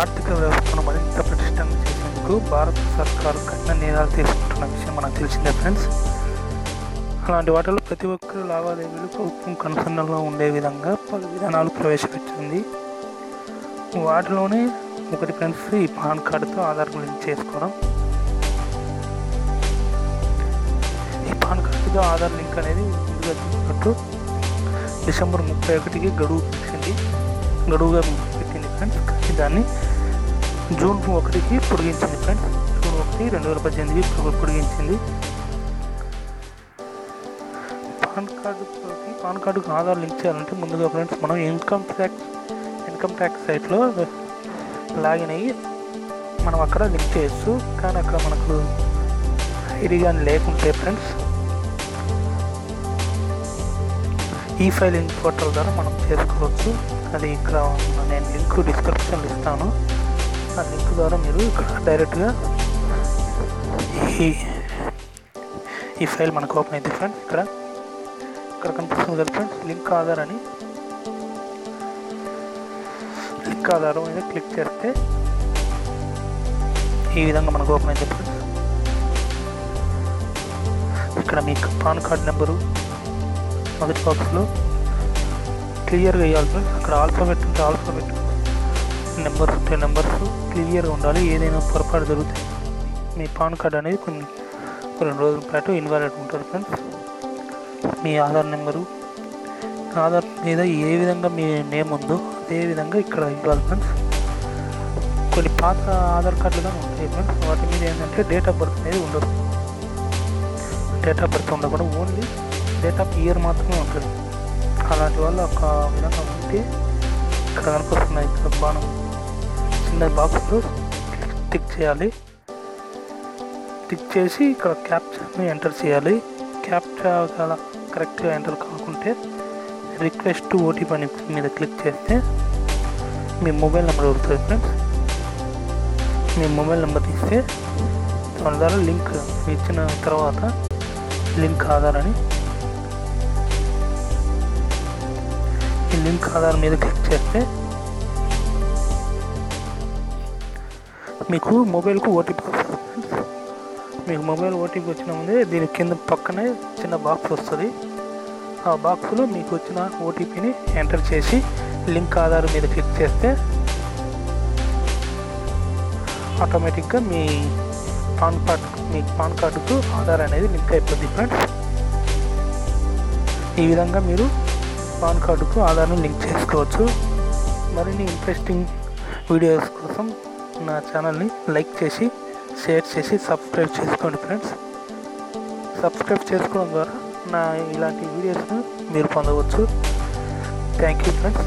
ఆర్థిక వ్యవస్థను మరింత పటిష్టంగా చేసేందుకు భారత సర్కారు కఠిన నిర్ణయాలు తీసుకుంటున్న విషయం మనకు తెలిసిందే ఫ్రెండ్స్ అలాంటి వాటిలో ప్రతి ఒక్కరు లావాదేవీలు ప్రభుత్వం కనుసన్నలో ఉండే విధంగా పలు విధానాలు ప్రవేశపెట్టింది. వాటిలోనే ఒకటి ఫ్రెండ్స్ ఈ పాన్ కార్డుతో ఆధార్ లింక్ చేసుకోవడం. ఈ పాన్ కార్డుతో ఆధార్ లింక్ అనేది ముందుగా చూసినట్టు డిసెంబర్ ముప్పై ఒకటికి గడువు పెట్టింది గడువుగా ఫ్రెండ్స్ దాన్ని జూన్ ఒకటికి పొడిగించింది ఫ్రెండ్స్. జూన్ ఒకటి రెండు వేల పద్దెనిమిదికి పొడిగించింది. పాన్ కార్డుకి పాన్ కార్డుకి ఆధార్ లింక్ చేయాలంటే ముందుగా ఫ్రెండ్స్ మనం ఇన్కమ్ ట్యాక్స్ ఇన్కమ్ ట్యాక్స్ సైట్లో లాగిన్ అయ్యి మనం అక్కడ లింక్ చేయొచ్చు. కానీ అక్కడ మనకు ఐడి కానీ లేకుంటే ఫ్రెండ్స్ ఈ ఫైలింగ్ పోర్టల్ ద్వారా మనం చేసుకోవచ్చు. అది ఇక్కడ నేను లింక్ డిస్క్రిప్షన్లో ఇస్తాను. ఆ లింక్ ద్వారా మీరు ఇక్కడ డైరెక్ట్గా ఈ ఈ ఫైల్ మనకు ఓపెన్ అయితే ఫ్రెండ్స్. ఇక్కడ ఇక్కడ కనిపిస్తుంది కదా ఫ్రెండ్స్ లింక్ ఆధార్ అని. లింక్ ఆధారం మీద క్లిక్ చేస్తే ఈ విధంగా మనకు ఓపెన్ అయింది ఫ్రెండ్స్. ఇక్కడ మీకు పాన్ కార్డ్ నెంబరు మొదటి బాక్స్లో క్లియర్గా వేయాలి ఫ్రెండ్స్ అక్కడ ఆల్ఫాబెట్ ఉంటే ఆల్ఫాబెట్ నెంబర్స్ ఉంటే నెంబర్స్ క్లియర్గా ఉండాలి. ఏదైనా పొరపాటు జరిగితే మీ పాన్ కార్డ్ అనేది కొన్ని రెండు రోజుల పాటు ఇన్వాలిడ్ ఉంటుంది ఫ్రెండ్స్. మీ ఆధార్ నెంబరు ఆధార్ మీద ఏ విధంగా మీ నేమ్ ఉందో అదే విధంగా ఇక్కడ ఇవ్వాలి ఫ్రెండ్స్. కొన్ని పాత ఆధార్ కార్డులు కానీ ఉంటాయి ఫ్రెండ్స్. వాటి మీద ఏంటంటే డేట్ ఆఫ్ బర్త్ అనేది ఉండదు. డేట్ ఆఫ్ బర్త్ ఉండకుండా ఓన్లీ డేట్ ఆఫ్ ఇయర్ మాత్రమే ఉంటుంది. అలాంటి వాళ్ళు ఒక విధంగా ఉంటే ఇక్కడ కనిపిస్తున్నాయి ఇక్కడ బాణం చిన్న బాక్స్లో టిక్ చేయాలి. టిక్ చేసి ఇక్కడ క్యాప్చాని ఎంటర్ చేయాలి. క్యాప్చా గల కరెక్ట్గా ఎంటర్ కాకుంటే రిక్వెస్ట్ ఓటీపీ అని మీద క్లిక్ చేస్తే మీ మొబైల్ నెంబర్ దొరుకుతుంది ఫ్రెండ్స్ మీ మొబైల్ నెంబర్ తీస్తే దాని ద్వారా లింక్ ఇచ్చిన తర్వాత లింక్ ఆధారని ఈ లింక్ ఆధార్ మీద క్లిక్ చేస్తే మీకు మొబైల్కు ఓటీపీ వస్తుంది మీకు మొబైల్ ఓటీపీ వచ్చిన ముందే దీని కింద పక్కనే చిన్న బాక్స్ వస్తుంది. ఆ బాక్స్లో మీకు వచ్చిన ఓటీపీని ఎంటర్ చేసి లింక్ ఆధార్ మీద క్లిక్ చేస్తే ఆటోమేటిక్గా మీ పాన్ కార్డ్ మీ పాన్ కార్డుకు ఆధార్ అనేది లింక్ అయిపోద్ది ఫ్రెండ్స్ ఈ విధంగా మీరు పాన్ కార్డుకు ఆధార్ను లింక్ చేసుకోవచ్చు. మరిన్ని ఇంట్రెస్టింగ్ వీడియోస్ కోసం నా ఛానల్ని లైక్ చేసి షేర్ చేసి సబ్స్క్రైబ్ చేసుకోండి ఫ్రెండ్స్. సబ్స్క్రైబ్ చేసుకోవడం ద్వారా నా ఇలాంటి వీడియోస్ను మీరు పొందవచ్చు. Thank you friends.